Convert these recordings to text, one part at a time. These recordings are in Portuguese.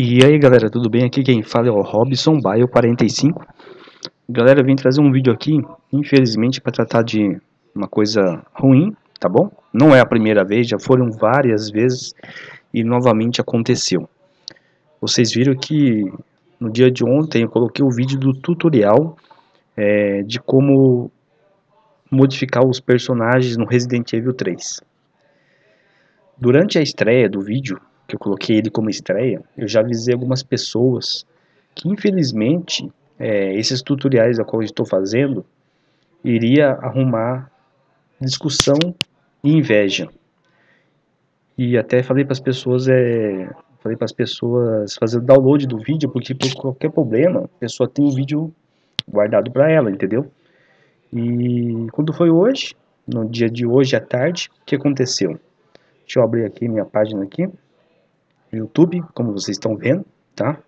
E aí galera, tudo bem? Aqui quem fala é o Robson Baio 45 Galera, eu vim trazer um vídeo aqui, infelizmente, para tratar de uma coisa ruim, tá bom? Não é a primeira vez, já foram várias vezes e novamente aconteceu. Vocês viram que no dia de ontem eu coloquei o vídeo do tutorial é, de como modificar os personagens no Resident Evil 3. Durante a estreia do vídeo, que eu coloquei ele como estreia, eu já avisei algumas pessoas que infelizmente é, esses tutoriais a qual eu estou fazendo iria arrumar discussão e inveja. E até falei para as pessoas, é, falei para as pessoas fazer o download do vídeo, porque por qualquer problema, a pessoa tem o vídeo guardado para ela, entendeu? E quando foi hoje, no dia de hoje à tarde, o que aconteceu? Deixa eu abrir aqui minha página aqui. YouTube, como vocês estão vendo, tá?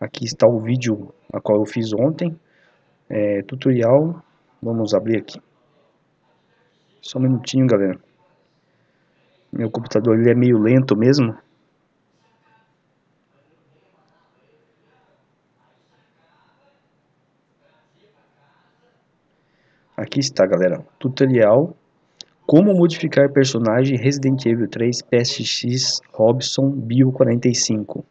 Aqui está o vídeo a qual eu fiz ontem, é, tutorial, vamos abrir aqui. Só um minutinho, galera. Meu computador ele é meio lento mesmo. Aqui está, galera. Tutorial como modificar personagem Resident Evil 3 PSX Robson Bio 45.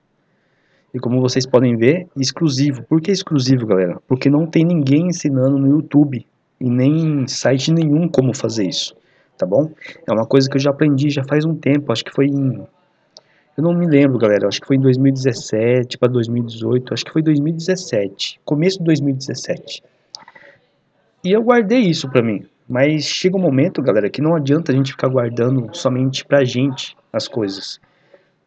E como vocês podem ver, exclusivo. Por que exclusivo, galera? Porque não tem ninguém ensinando no YouTube e nem site nenhum como fazer isso, tá bom? É uma coisa que eu já aprendi já faz um tempo, acho que foi em... Eu não me lembro, galera, acho que foi em 2017 para 2018, acho que foi 2017, começo de 2017. E eu guardei isso pra mim, mas chega um momento, galera, que não adianta a gente ficar guardando somente pra gente as coisas.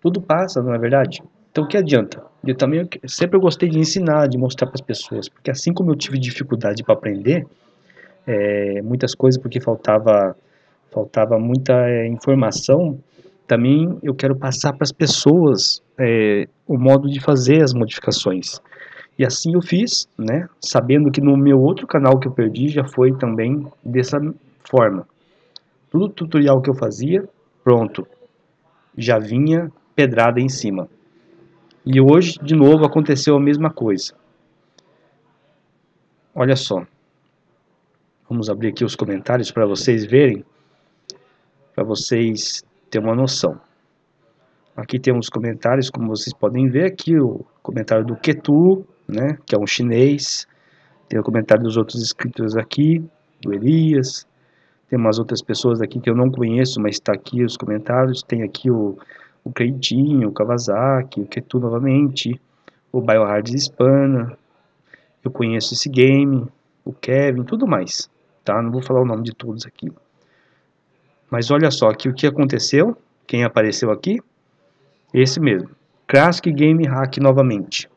Tudo passa, não é verdade? Então o que adianta? Eu também eu sempre gostei de ensinar, de mostrar para as pessoas, porque assim como eu tive dificuldade para aprender é, muitas coisas porque faltava faltava muita é, informação, também eu quero passar para as pessoas é, o modo de fazer as modificações. E assim eu fiz, né? Sabendo que no meu outro canal que eu perdi já foi também dessa forma. Tudo tutorial que eu fazia, pronto, já vinha pedrada em cima. E hoje, de novo, aconteceu a mesma coisa. Olha só. Vamos abrir aqui os comentários para vocês verem, para vocês terem uma noção. Aqui temos comentários, como vocês podem ver aqui, o comentário do Ketu, né, que é um chinês. Tem o comentário dos outros inscritos aqui, do Elias. Tem umas outras pessoas aqui que eu não conheço, mas está aqui os comentários. Tem aqui o, o Cleitinho, o Kawasaki, o Ketu novamente, o Biohard Hispana. Eu conheço esse game, o Kevin, tudo mais. Tá? Não vou falar o nome de todos aqui. Mas olha só aqui o que aconteceu. Quem apareceu aqui? Esse mesmo. Classic Game Hack novamente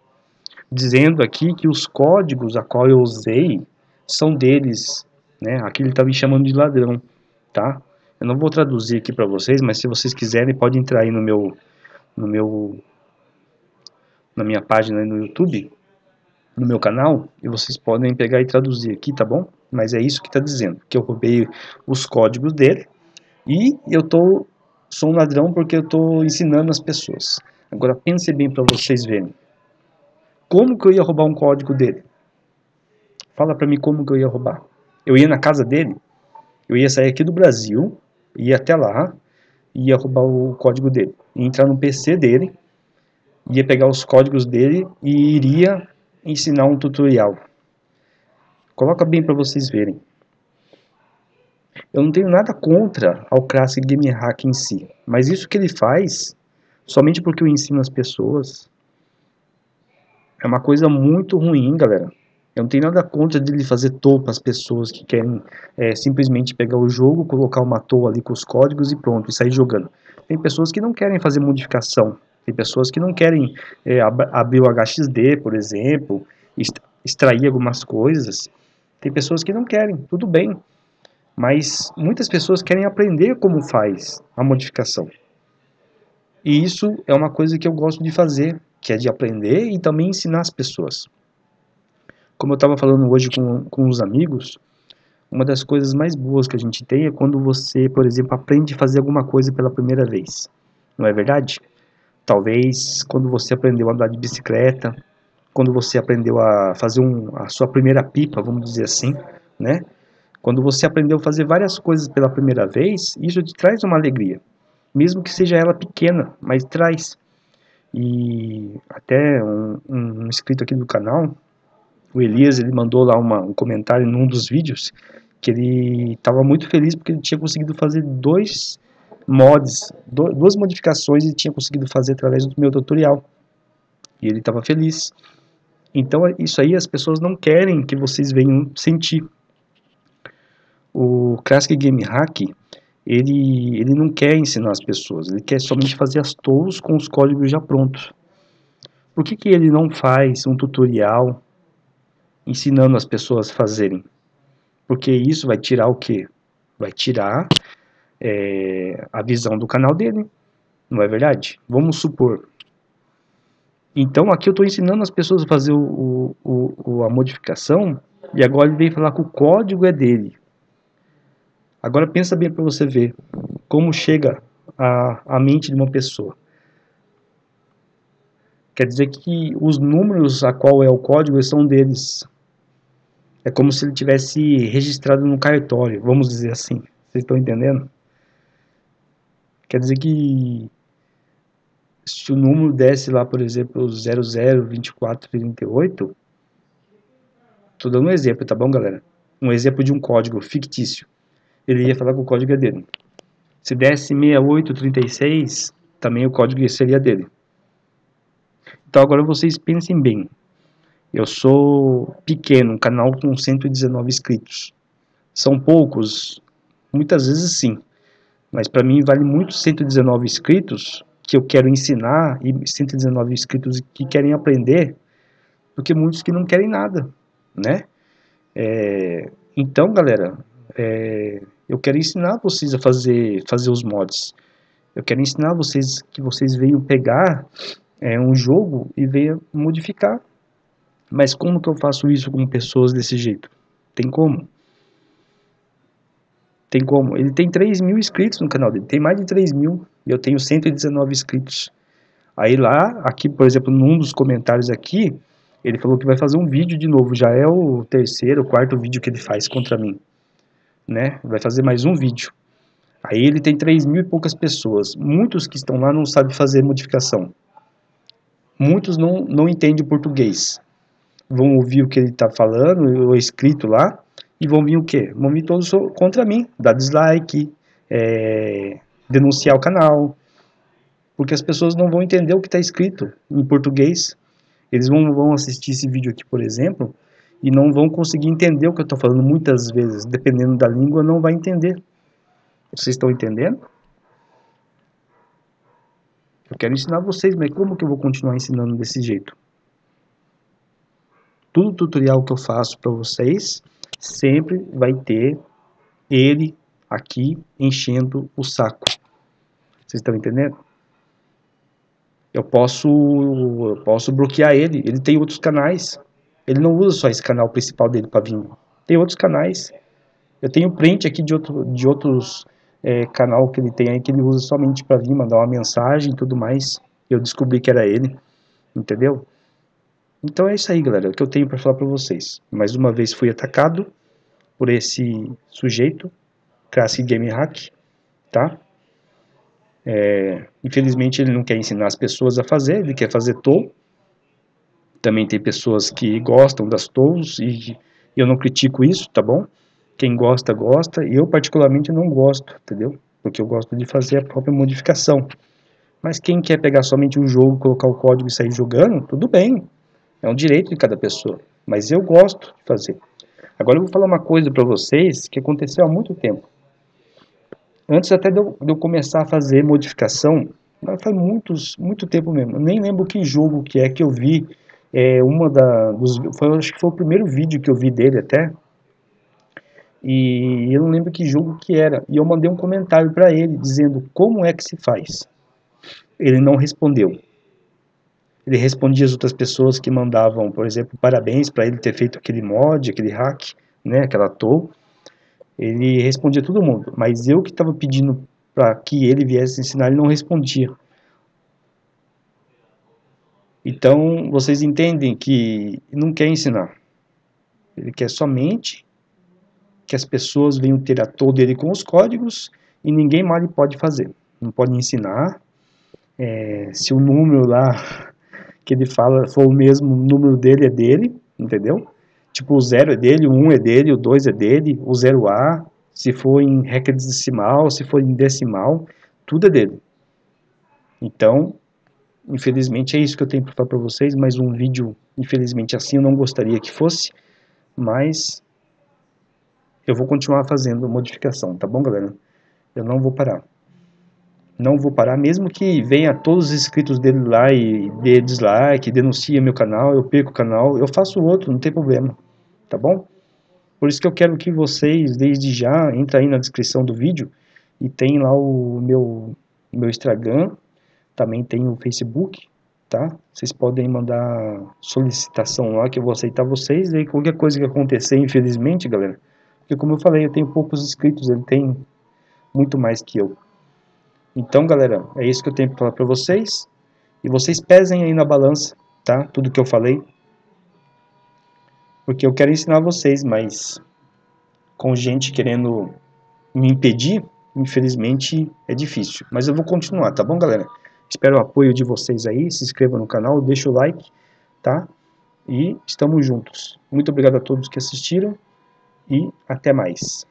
dizendo aqui que os códigos a qual eu usei são deles, né? Aqui ele está me chamando de ladrão, tá? Eu não vou traduzir aqui para vocês, mas se vocês quiserem, pode entrar aí no meu, no meu, na minha página no YouTube, no meu canal, e vocês podem pegar e traduzir aqui, tá bom? Mas é isso que está dizendo, que eu roubei os códigos dele e eu tô sou um ladrão porque eu estou ensinando as pessoas. Agora pense bem para vocês verem. Como que eu ia roubar um código dele? Fala para mim como que eu ia roubar. Eu ia na casa dele, eu ia sair aqui do Brasil, ia até lá, ia roubar o código dele. Ia entrar no PC dele, ia pegar os códigos dele e iria ensinar um tutorial. Coloca bem para vocês verem. Eu não tenho nada contra ao Classic Game Hack em si, mas isso que ele faz, somente porque eu ensino as pessoas, é uma coisa muito ruim, galera. Eu não tenho nada contra de ele fazer toa para as pessoas que querem é, simplesmente pegar o jogo, colocar uma toa ali com os códigos e pronto, e sair jogando. Tem pessoas que não querem fazer modificação. Tem pessoas que não querem é, ab abrir o HXD, por exemplo, extrair algumas coisas. Tem pessoas que não querem, tudo bem. Mas muitas pessoas querem aprender como faz a modificação. E isso é uma coisa que eu gosto de fazer que é de aprender e também ensinar as pessoas. Como eu estava falando hoje com, com os amigos, uma das coisas mais boas que a gente tem é quando você, por exemplo, aprende a fazer alguma coisa pela primeira vez. Não é verdade? talvez quando você aprendeu a andar de bicicleta, quando você aprendeu a fazer um, a sua primeira pipa, vamos dizer assim, né? Quando você aprendeu a fazer várias coisas pela primeira vez, isso te traz uma alegria, mesmo que seja ela pequena, mas traz. E até um, um, inscrito aqui do canal, o Elias, ele mandou lá uma, um comentário num dos vídeos que ele estava muito feliz porque ele tinha conseguido fazer dois mods, do, duas modificações e tinha conseguido fazer através do meu tutorial. E ele estava feliz. Então isso aí as pessoas não querem que vocês venham sentir. O Classic Game Hack, ele, ele não quer ensinar as pessoas, ele quer somente fazer as tools com os códigos já prontos. Por que, que ele não faz um tutorial ensinando as pessoas a fazerem? Porque isso vai tirar o quê? Vai tirar é, a visão do canal dele, não é verdade? Vamos supor. Então aqui eu estou ensinando as pessoas a fazer o, o, o, a modificação e agora ele vem falar que o código é dele. Agora pensa bem para você ver como chega a, a mente de uma pessoa. Quer dizer que os números a qual é o código são deles. É como se ele tivesse registrado no cartório, vamos dizer assim. Vocês estão entendendo? Quer dizer que se o número desse lá, por exemplo, 002438, estou dando um exemplo, tá bom, galera? Um exemplo de um código fictício ele ia falar que o código dele. Se desse 6836, também o código seria dele. Então agora vocês pensem bem. Eu sou pequeno, um canal com 119 inscritos. São poucos, muitas vezes sim. Mas para mim vale muito 119 inscritos que eu quero ensinar e 119 inscritos que querem aprender do que muitos que não querem nada, né? É, então, galera, é, eu quero ensinar vocês a fazer, fazer os mods. Eu quero ensinar vocês que vocês venham pegar é, um jogo e venham modificar. Mas como que eu faço isso com pessoas desse jeito? Tem como? Tem como? Ele tem 3 mil inscritos no canal dele. Tem mais de 3 mil. E eu tenho 119 inscritos. Aí lá, aqui, por exemplo, num dos comentários aqui, ele falou que vai fazer um vídeo de novo. Já é o terceiro, quarto vídeo que ele faz contra mim né? Vai fazer mais um vídeo. Aí ele tem 3 mil e poucas pessoas. Muitos que estão lá não sabem fazer modificação. Muitos não, não entendem português. Vão ouvir o que ele está falando, ou escrito lá, e vão vir o quê? Vão vir todos contra mim, dar dislike, é, denunciar o canal, porque as pessoas não vão entender o que está escrito em português. Eles vão, vão assistir esse vídeo aqui, por exemplo, e não vão conseguir entender o que eu estou falando muitas vezes, dependendo da língua, não vai entender. Vocês estão entendendo? Eu quero ensinar vocês, mas como que eu vou continuar ensinando desse jeito? Todo tutorial que eu faço para vocês sempre vai ter ele aqui enchendo o saco. Vocês estão entendendo? Eu posso, eu posso bloquear ele. Ele tem outros canais. Ele não usa só esse canal principal dele para vir. Tem outros canais. Eu tenho print aqui de, outro, de outros é, canal que ele tem aí que ele usa somente para vir mandar uma mensagem e tudo mais. Eu descobri que era ele, entendeu? Então é isso aí, galera, o que eu tenho para falar para vocês. Mais uma vez fui atacado por esse sujeito, Classic Game Hack, tá? É, infelizmente ele não quer ensinar as pessoas a fazer, ele quer fazer tool também tem pessoas que gostam das tools e eu não critico isso, tá bom? Quem gosta, gosta. Eu, particularmente, não gosto, entendeu? Porque eu gosto de fazer a própria modificação. Mas quem quer pegar somente um jogo, colocar o código e sair jogando, tudo bem. É um direito de cada pessoa. Mas eu gosto de fazer. Agora eu vou falar uma coisa para vocês que aconteceu há muito tempo. Antes até de eu, de eu começar a fazer modificação, faz muitos, muito tempo mesmo. Eu nem lembro que jogo que é que eu vi é uma da, dos, foi, acho que foi o primeiro vídeo que eu vi dele até, e eu não lembro que jogo que era, e eu mandei um comentário para ele dizendo como é que se faz. Ele não respondeu. Ele respondia as outras pessoas que mandavam, por exemplo, parabéns para ele ter feito aquele mod, aquele hack, né, aquela tool. Ele respondia todo mundo, mas eu que estava pedindo para que ele viesse ensinar, ele não respondia. Então, vocês entendem que não quer ensinar. Ele quer somente que as pessoas venham ter a toda ele com os códigos e ninguém mais pode fazer. Não pode ensinar. É, se o número lá que ele fala for o mesmo, o número dele é dele, entendeu? Tipo, o zero é dele, o um é dele, o dois é dele, o zero A, se for em hexadecimal, se for em decimal, tudo é dele. Então, infelizmente é isso que eu tenho para falar para vocês, mais um vídeo, infelizmente assim eu não gostaria que fosse, mas eu vou continuar fazendo modificação, tá bom, galera? Eu não vou parar. Não vou parar, mesmo que venha todos os inscritos dele lá e dê dislike, denuncie meu canal, eu perco o canal, eu faço outro, não tem problema, tá bom? Por isso que eu quero que vocês, desde já, entrem aí na descrição do vídeo e tem lá o meu, meu Instagram, também tem o Facebook, tá? Vocês podem mandar solicitação lá que eu vou aceitar vocês e qualquer coisa que acontecer, infelizmente, galera, porque como eu falei, eu tenho poucos inscritos, ele tem muito mais que eu. Então, galera, é isso que eu tenho para falar para vocês. E vocês pesem aí na balança, tá? Tudo que eu falei. Porque eu quero ensinar vocês, mas com gente querendo me impedir, infelizmente é difícil. Mas eu vou continuar, tá bom, galera? Espero o apoio de vocês aí. Se inscreva no canal, deixa o like, tá? E estamos juntos. Muito obrigado a todos que assistiram e até mais.